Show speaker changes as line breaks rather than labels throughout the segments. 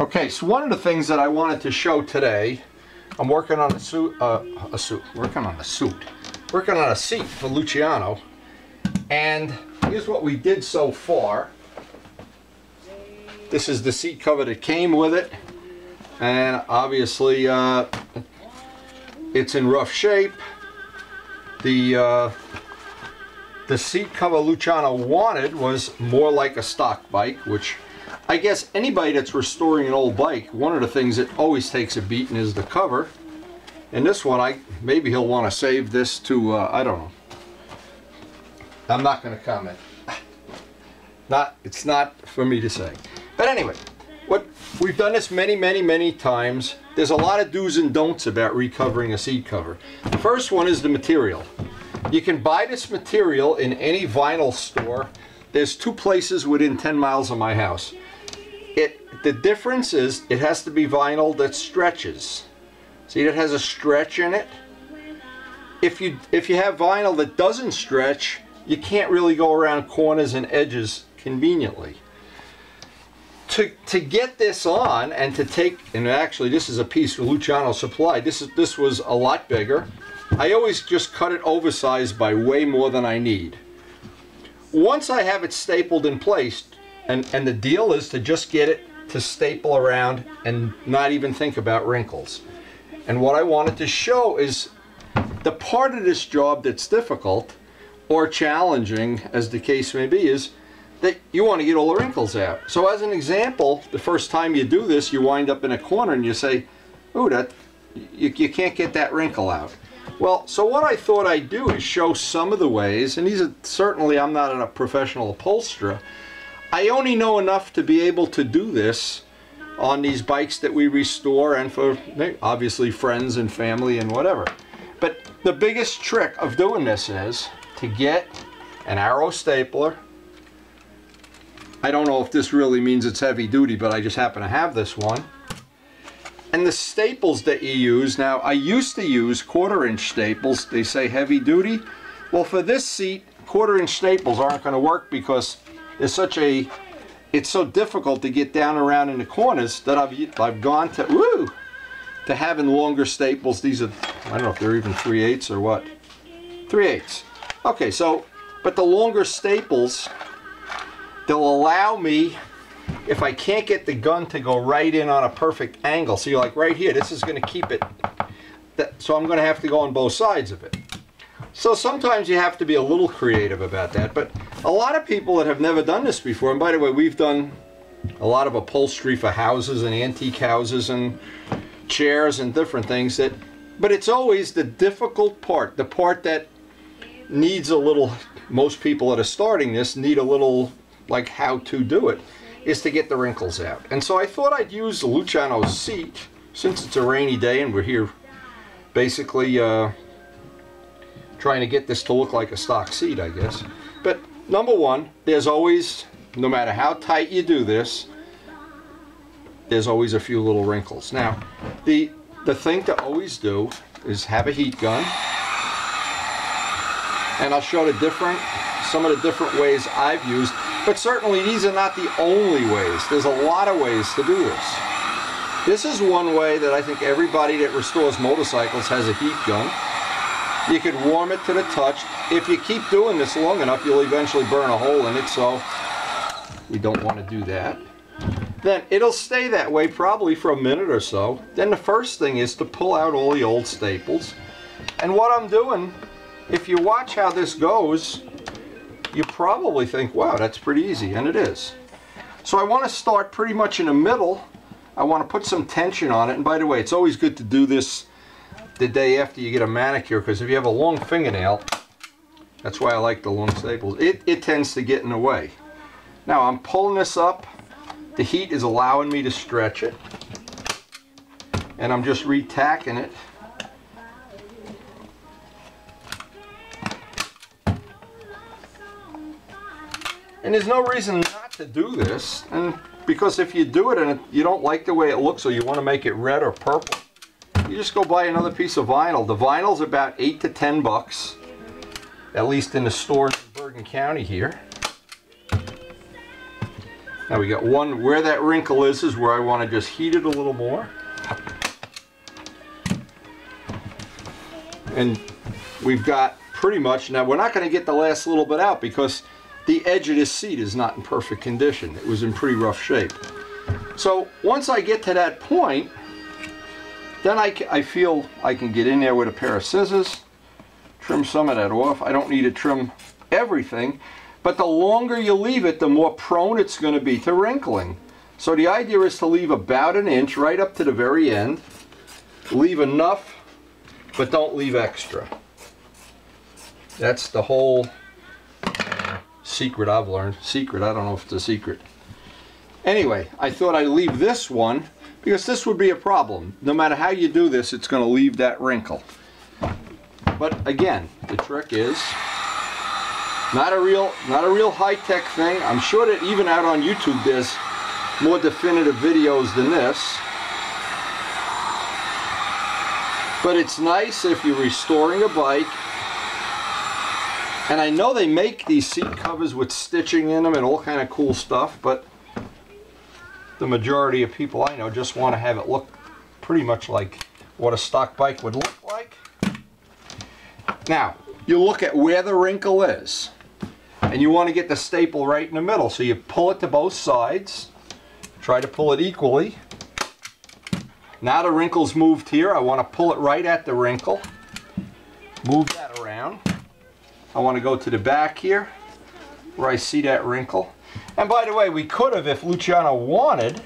Okay, so one of the things that I wanted to show today, I'm working on a suit, uh, a suit, working on a suit, working on a seat for Luciano, and here's what we did so far. This is the seat cover that came with it, and obviously uh, it's in rough shape. The uh, the seat cover Luciano wanted was more like a stock bike, which I guess anybody that's restoring an old bike, one of the things that always takes a beating is the cover. And this one, I maybe he'll want to save this to, uh, I don't know. I'm not going to comment. Not, it's not for me to say. But anyway, what we've done this many, many, many times. There's a lot of do's and don'ts about recovering a seat cover. The first one is the material. You can buy this material in any vinyl store. There's two places within 10 miles of my house. The difference is it has to be vinyl that stretches. See, it has a stretch in it. If you if you have vinyl that doesn't stretch, you can't really go around corners and edges conveniently. To, to get this on and to take, and actually this is a piece Luciano supplied, this, is, this was a lot bigger. I always just cut it oversized by way more than I need. Once I have it stapled in place, and, and the deal is to just get it to staple around and not even think about wrinkles. And what I wanted to show is the part of this job that's difficult or challenging, as the case may be, is that you want to get all the wrinkles out. So as an example, the first time you do this, you wind up in a corner and you say, oh, that you, you can't get that wrinkle out. Well, so what I thought I'd do is show some of the ways, and these are certainly, I'm not a professional upholsterer, I only know enough to be able to do this on these bikes that we restore and for obviously friends and family and whatever. But the biggest trick of doing this is to get an arrow stapler. I don't know if this really means it's heavy duty, but I just happen to have this one. And the staples that you use, now I used to use quarter inch staples, they say heavy duty. Well for this seat, quarter inch staples aren't going to work because is such a it's so difficult to get down around in the corners that I've I've gone to woo to having longer staples. These are I don't know if they're even 3 eighths or what. 3 eighths. Okay, so but the longer staples they'll allow me if I can't get the gun to go right in on a perfect angle. so you're like right here, this is going to keep it that, so I'm going to have to go on both sides of it. So sometimes you have to be a little creative about that, but a lot of people that have never done this before, and by the way, we've done a lot of upholstery for houses and antique houses and chairs and different things that, but it's always the difficult part, the part that needs a little, most people that are starting this need a little, like how to do it, is to get the wrinkles out. And so I thought I'd use Luciano's seat, since it's a rainy day and we're here basically uh, trying to get this to look like a stock seat, I guess. But number one, there's always, no matter how tight you do this, there's always a few little wrinkles. Now, the, the thing to always do is have a heat gun. And I'll show the different, some of the different ways I've used. But certainly these are not the only ways. There's a lot of ways to do this. This is one way that I think everybody that restores motorcycles has a heat gun. You could warm it to the touch. If you keep doing this long enough, you'll eventually burn a hole in it, so we don't want to do that. Then it'll stay that way probably for a minute or so. Then the first thing is to pull out all the old staples. And what I'm doing, if you watch how this goes, you probably think, wow, that's pretty easy, and it is. So I want to start pretty much in the middle. I want to put some tension on it, and by the way, it's always good to do this the day after you get a manicure because if you have a long fingernail, that's why I like the long staples, it, it tends to get in the way. Now I'm pulling this up. The heat is allowing me to stretch it. And I'm just retacking it. And there's no reason not to do this. And because if you do it and you don't like the way it looks or you want to make it red or purple, you just go buy another piece of vinyl. The vinyl's about eight to ten bucks, at least in the stores in Bergen County here. Now we got one, where that wrinkle is, is where I want to just heat it a little more. And we've got pretty much, now we're not going to get the last little bit out because the edge of this seat is not in perfect condition. It was in pretty rough shape. So once I get to that point, then I, I feel I can get in there with a pair of scissors, trim some of that off. I don't need to trim everything, but the longer you leave it, the more prone it's going to be to wrinkling. So the idea is to leave about an inch right up to the very end. Leave enough, but don't leave extra. That's the whole uh, secret I've learned. Secret, I don't know if it's a secret. Anyway, I thought I'd leave this one because this would be a problem. No matter how you do this, it's going to leave that wrinkle. But again, the trick is not a real, not a real high-tech thing. I'm sure that even out on YouTube, there's more definitive videos than this. But it's nice if you're restoring a bike. And I know they make these seat covers with stitching in them and all kind of cool stuff, but the majority of people I know just want to have it look pretty much like what a stock bike would look like. Now, you look at where the wrinkle is and you want to get the staple right in the middle. So you pull it to both sides, try to pull it equally. Now the wrinkle's moved here. I want to pull it right at the wrinkle. Move that around. I want to go to the back here where I see that wrinkle. And by the way, we could have, if Luciano wanted,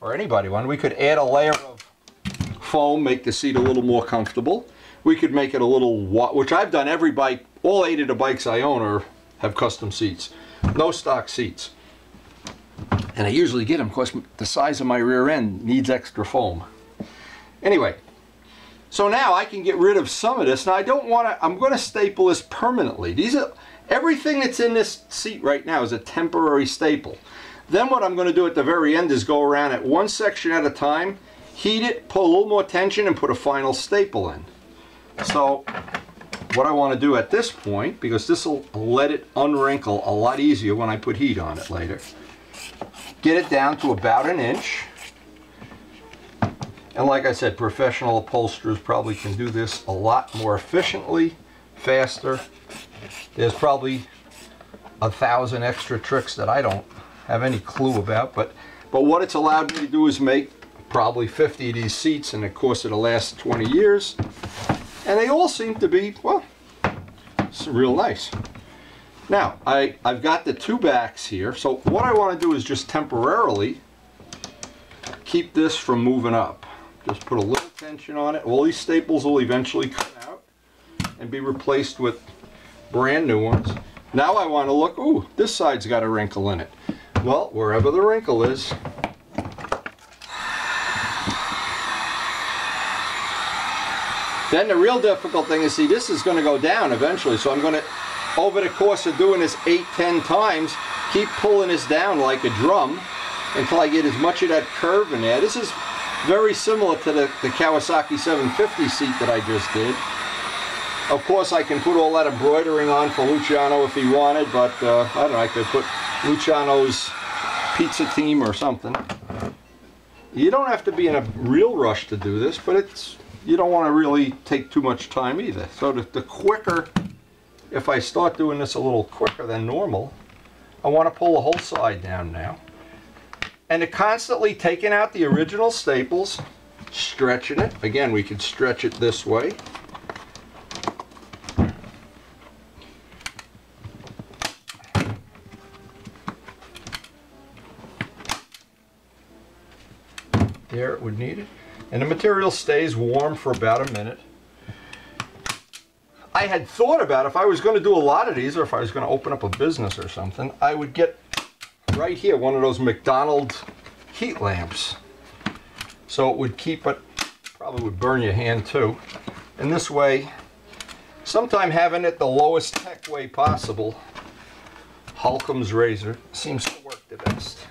or anybody wanted, we could add a layer of foam, make the seat a little more comfortable. We could make it a little, which I've done every bike, all eight of the bikes I own are, have custom seats. No stock seats. And I usually get them because the size of my rear end needs extra foam. Anyway, so now I can get rid of some of this. Now I don't want to, I'm going to staple this permanently. These are, everything that's in this seat right now is a temporary staple. Then what I'm going to do at the very end is go around it one section at a time, heat it, pull a little more tension, and put a final staple in. So what I want to do at this point, because this will let it unwrinkle a lot easier when I put heat on it later, get it down to about an inch. And like I said, professional upholsterers probably can do this a lot more efficiently, faster. There's probably a thousand extra tricks that I don't have any clue about, but, but what it's allowed me to do is make probably 50 of these seats in the course of the last 20 years. And they all seem to be, well, it's real nice. Now, I, I've got the two backs here, so what I want to do is just temporarily keep this from moving up. Just put a little tension on it. All these staples will eventually come out and be replaced with brand new ones. Now I want to look, ooh, this side's got a wrinkle in it. Well, wherever the wrinkle is, Then the real difficult thing is, see, this is going to go down eventually. So I'm going to, over the course of doing this eight, ten times, keep pulling this down like a drum until I get as much of that curve in there. This is very similar to the, the Kawasaki 750 seat that I just did. Of course, I can put all that embroidering on for Luciano if he wanted, but uh, I don't know, I could put Luciano's pizza team or something. You don't have to be in a real rush to do this, but it's you don't want to really take too much time either. So the, the quicker, if I start doing this a little quicker than normal, I want to pull the whole side down now. And to constantly taking out the original staples, stretching it. Again, we could stretch it this way. There it would need it. And the material stays warm for about a minute. I had thought about if I was going to do a lot of these or if I was going to open up a business or something, I would get right here one of those McDonald's heat lamps. So it would keep it, probably would burn your hand too. And this way, sometime having it the lowest tech way possible, Occam's razor seems to work the best.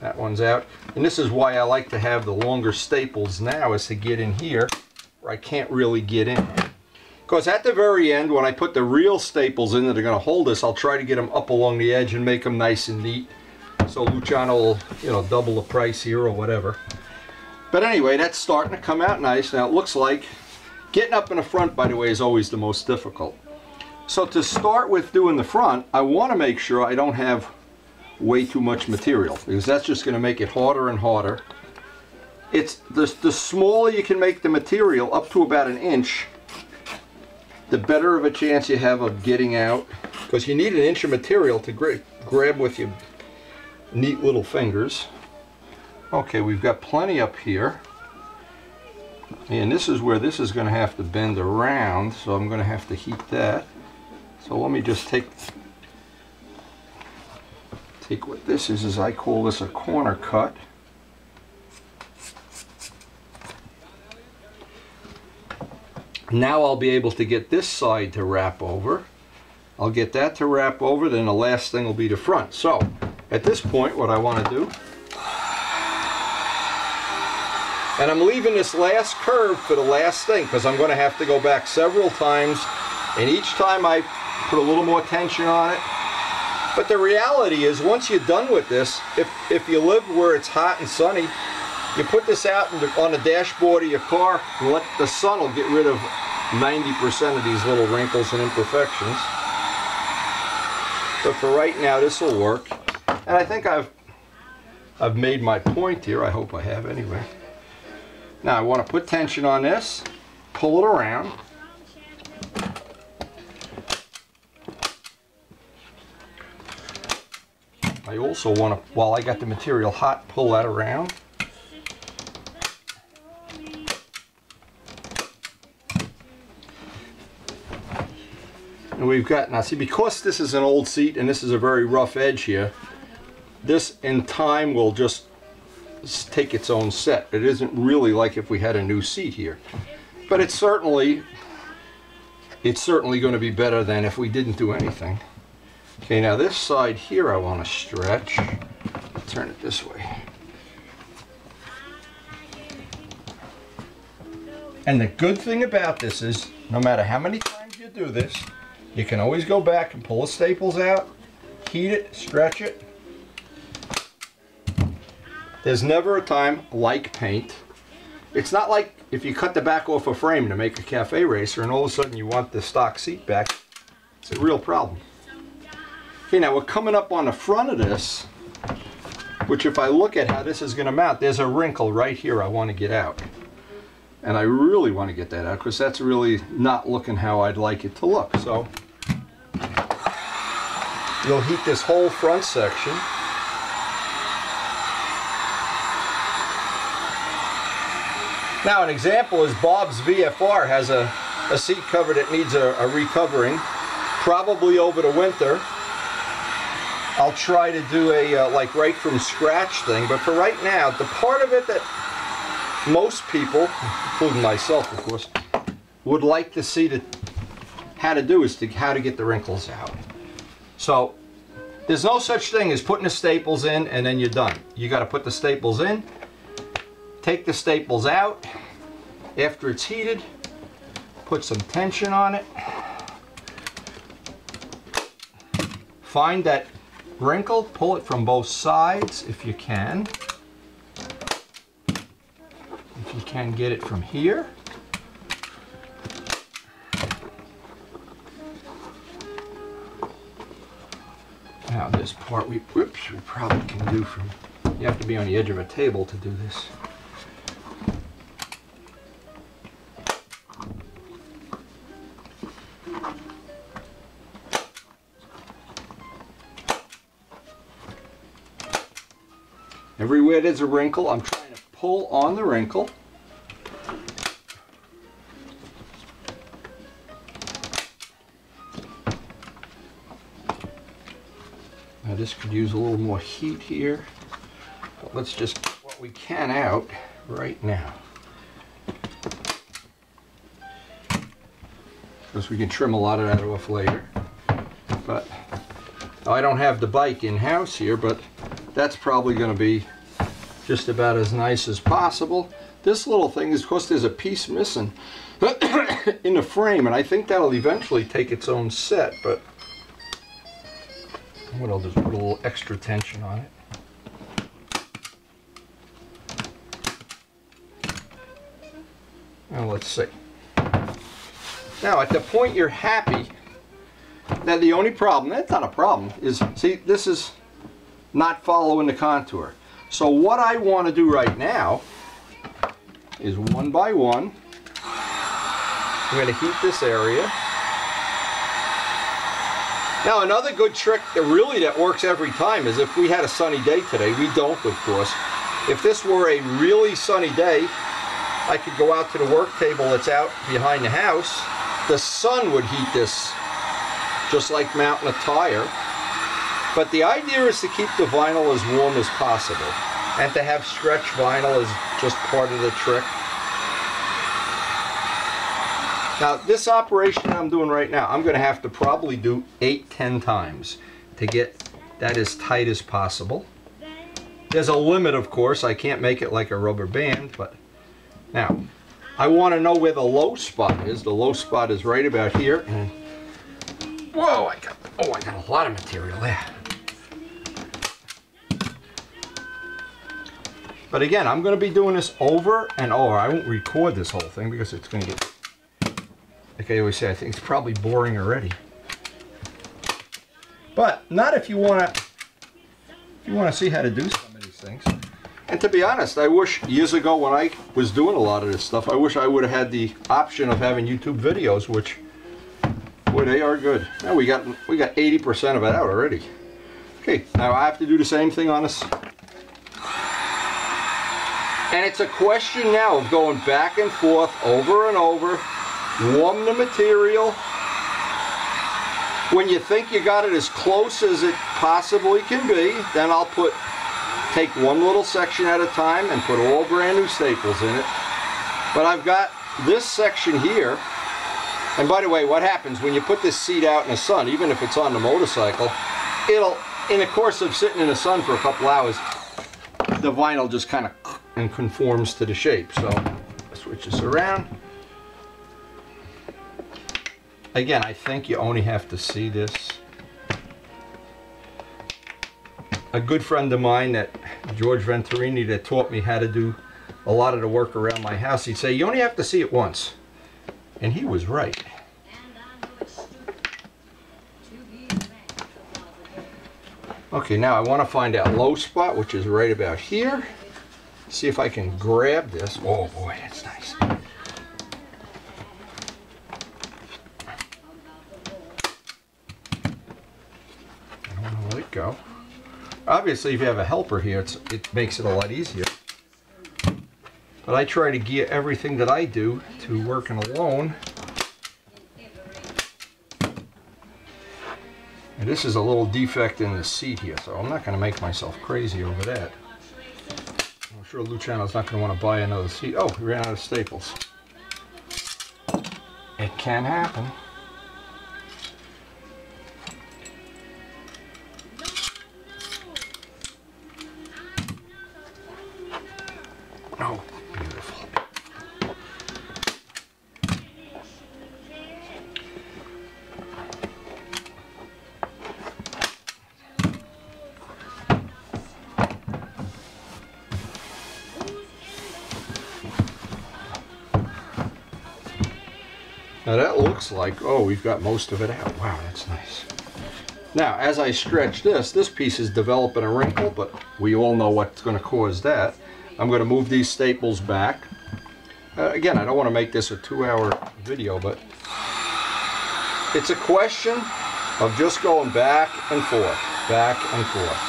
That one's out. And this is why I like to have the longer staples now is to get in here where I can't really get in. Because at the very end, when I put the real staples in that are going to hold this, I'll try to get them up along the edge and make them nice and neat So Luciano will, you know, double the price here or whatever. But anyway, that's starting to come out nice. Now it looks like getting up in the front, by the way, is always the most difficult. So to start with doing the front, I want to make sure I don't have way too much material because that's just going to make it harder and harder. It's the, the smaller you can make the material up to about an inch, the better of a chance you have of getting out because you need an inch of material to gra grab with your neat little fingers. Okay, we've got plenty up here. And this is where this is going to have to bend around, so I'm going to have to heat that. So let me just take take what this is, as I call this a corner cut. Now I'll be able to get this side to wrap over. I'll get that to wrap over, then the last thing will be the front. So, at this point, what I want to do, and I'm leaving this last curve for the last thing, because I'm going to have to go back several times, and each time I put a little more tension on it. But the reality is, once you're done with this, if, if you live where it's hot and sunny, you put this out the, on the dashboard of your car, and let the sun will get rid of 90% of these little wrinkles and imperfections. But for right now, this will work. And I think I've I've made my point here. I hope I have anyway. Now I want to put tension on this, pull it around. I also want to, while I got the material hot, pull that around. And we've got, now see, because this is an old seat and this is a very rough edge here, this in time will just take its own set. It isn't really like if we had a new seat here. But it's certainly, it's certainly going to be better than if we didn't do anything. Okay, now this side here I want to stretch. Turn it this way. And the good thing about this is, no matter how many times you do this, you can always go back and pull the staples out, heat it, stretch it. There's never a time like paint. It's not like if you cut the back off a frame to make a cafe racer and all of a sudden you want the stock seat back. It's a real problem. Okay, now we're coming up on the front of this, which if I look at how this is going to mount, there's a wrinkle right here I want to get out. And I really want to get that out because that's really not looking how I'd like it to look. So you'll heat this whole front section. Now an example is Bob's VFR has a, a seat cover that needs a, a recovering, probably over the winter. I'll try to do a uh, like right from scratch thing, but for right now, the part of it that most people, including myself of course, would like to see to, how to do is to how to get the wrinkles out. So there's no such thing as putting the staples in and then you're done. You got to put the staples in, take the staples out after it's heated, put some tension on it, find that wrinkle, pull it from both sides if you can. If you can get it from here. Now this part, we, whoops, we probably can do from, you have to be on the edge of a table to do this. Everywhere there's a wrinkle, I'm trying to pull on the wrinkle. Now this could use a little more heat here, but let's just what we can out right now. Because we can trim a lot of that off later. But I don't have the bike in-house here, but that's probably going to be just about as nice as possible. This little thing is, of course, there's a piece missing in the frame, and I think that'll eventually take its own set, but what I'll just put a little extra tension on it. Now let's see. Now at the point you're happy, now the only problem, that's not a problem, is see this is not following the contour. So what I want to do right now is one by one, I'm going to heat this area. Now another good trick that really that works every time is if we had a sunny day today, we don't of course, if this were a really sunny day, I could go out to the work table that's out behind the house. The sun would heat this just like mounting a tire. But the idea is to keep the vinyl as warm as possible. And to have stretch vinyl is just part of the trick. Now this operation I'm doing right now, I'm going to have to probably do 8, 10 times to get that as tight as possible. There's a limit of course, I can't make it like a rubber band, but now I want to know where the low spot is. The low spot is right about here. And whoa, I got, oh I got a lot of material there. But again, I'm going to be doing this over and over. I won't record this whole thing because it's going to get like I always say, I think it's probably boring already. But not if you want to you want to see how to do some of these things. And to be honest, I wish years ago when I was doing a lot of this stuff, I wish I would have had the option of having YouTube videos, which boy, they are good. Now we got we got 80% of it out already. Okay, now I have to do the same thing on this. And it's a question now of going back and forth over and over warm the material. When you think you got it as close as it possibly can be, then I'll put, take one little section at a time and put all brand new staples in it. But I've got this section here, and by the way, what happens when you put this seat out in the sun, even if it's on the motorcycle, it'll, in the course of sitting in the sun for a couple hours, the vinyl just kind of and conforms to the shape. So switch this around. Again, I think you only have to see this. A good friend of mine that George Venturini that taught me how to do a lot of the work around my house, he'd say, you only have to see it once. And he was right. Okay, now I want to find that low spot, which is right about here. See if I can grab this. Oh boy, that's nice. I don't want to let go. Obviously, if you have a helper here, it makes it a lot easier. But I try to gear everything that I do to working alone. And this is a little defect in the seat here, so I'm not going to make myself crazy over that. Sure Luciano's not going to want to buy another seat. Oh, we ran out of staples. It can happen. Now that looks like, oh, we've got most of it out. Wow, that's nice. Now, as I stretch this, this piece is developing a wrinkle, but we all know what's going to cause that. I'm going to move these staples back. Uh, again, I don't want to make this a two-hour video, but it's a question of just going back and forth, back and forth.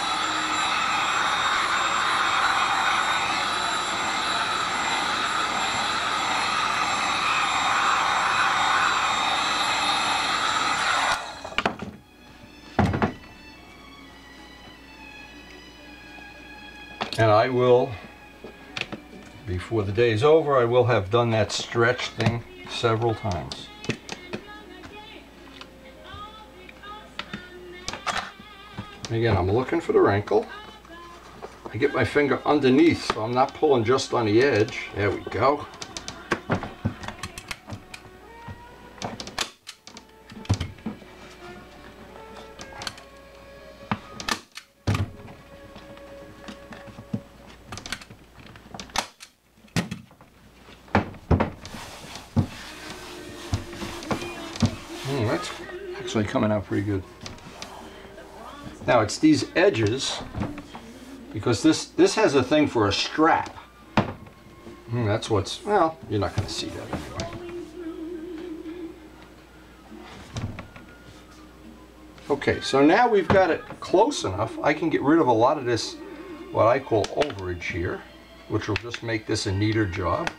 And I will, before the day is over, I will have done that stretch thing several times. again, I'm looking for the wrinkle. I get my finger underneath so I'm not pulling just on the edge. There we go. Coming out pretty good. Now it's these edges, because this, this has a thing for a strap. Hmm, that's what's, well, you're not going to see that anyway. Okay, so now we've got it close enough, I can get rid of a lot of this, what I call overage here, which will just make this a neater job.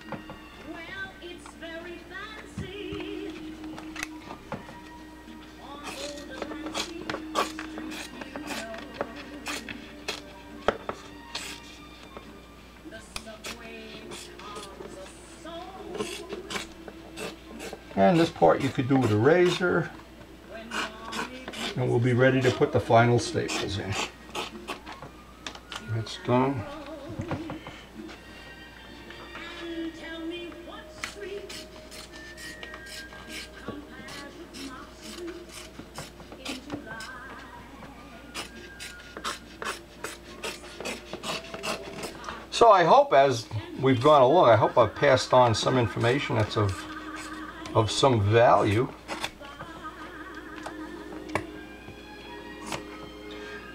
You could do with a razor. And we'll be ready to put the final staples in. That's done. So I hope as we've gone along, I hope I've passed on some information that's of, of some value.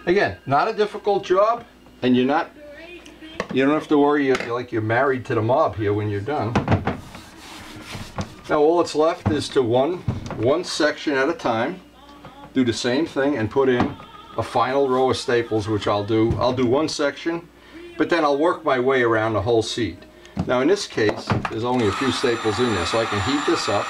Again, not a difficult job, and you're not, you don't have to worry you're, like you're married to the mob here when you're done. Now all that's left is to one, one section at a time, do the same thing and put in a final row of staples, which I'll do. I'll do one section, but then I'll work my way around the whole seat. Now in this case, there's only a few staples in there, so I can heat this up.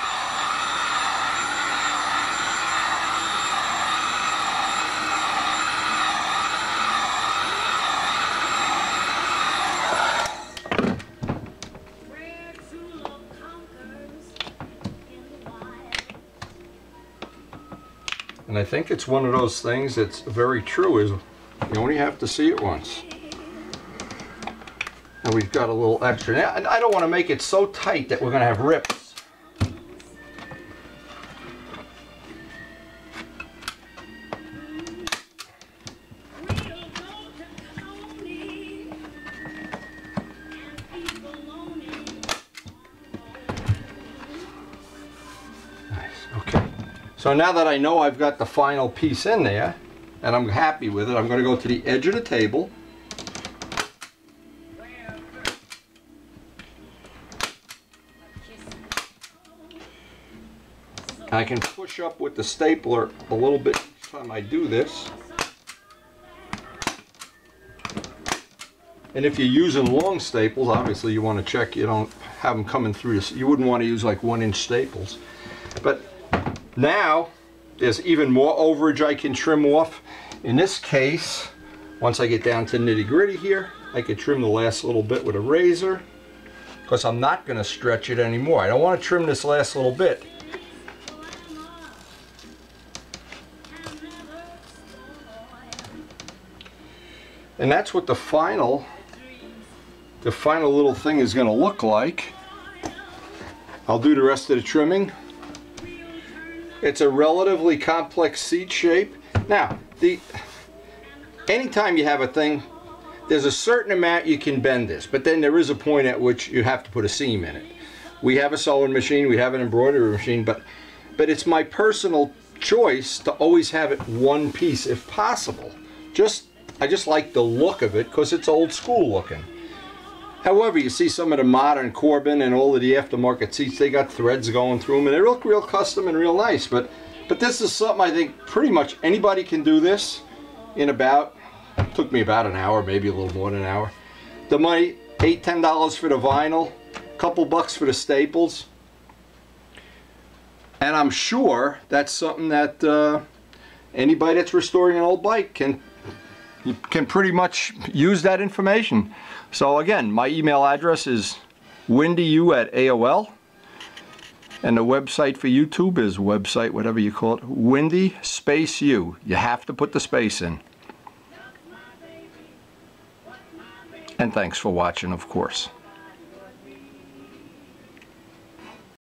And I think it's one of those things that's very true is you only have to see it once. And we've got a little extra. Now, I don't want to make it so tight that we're going to have rips. Nice, okay. So now that I know I've got the final piece in there, and I'm happy with it, I'm going to go to the edge of the table I can push up with the stapler a little bit each time I do this. And if you're using long staples, obviously you want to check you don't have them coming through. You wouldn't want to use like one inch staples. But now there's even more overage I can trim off. In this case, once I get down to nitty gritty here, I can trim the last little bit with a razor because I'm not going to stretch it anymore. I don't want to trim this last little bit And that's what the final, the final little thing is going to look like. I'll do the rest of the trimming. It's a relatively complex seat shape. Now, the anytime you have a thing, there's a certain amount you can bend this, but then there is a point at which you have to put a seam in it. We have a sewing machine, we have an embroidery machine, but but it's my personal choice to always have it one piece if possible. Just I just like the look of it because it's old school looking. However, you see some of the modern Corbin and all of the aftermarket seats, they got threads going through them and they look real custom and real nice. But, but this is something I think pretty much anybody can do this in about, took me about an hour, maybe a little more than an hour. The money, eight, ten dollars for the vinyl, couple bucks for the staples. And I'm sure that's something that uh, anybody that's restoring an old bike can you can pretty much use that information. So again, my email address is windyu at AOL. And the website for YouTube is website, whatever you call it, Windy Space U. You have to put the space in. And thanks for watching, of course.